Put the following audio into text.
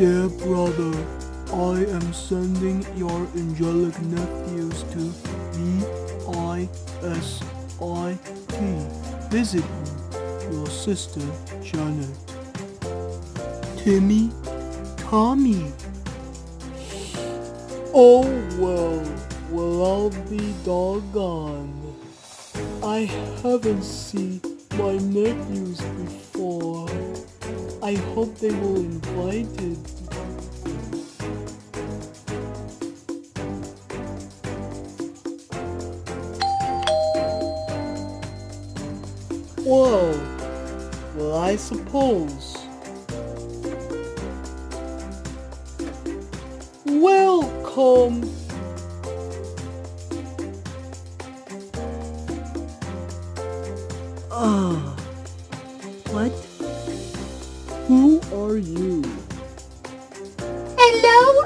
Dear brother, I am sending your angelic nephews to V-I-S-I-T. Visit you, your sister Janet. Timmy, Tommy. Oh well, well I'll be doggone. I haven't seen my nephews before. I hope they will invite it. Well, I suppose. Welcome. Ah, what? Who are you? Hello.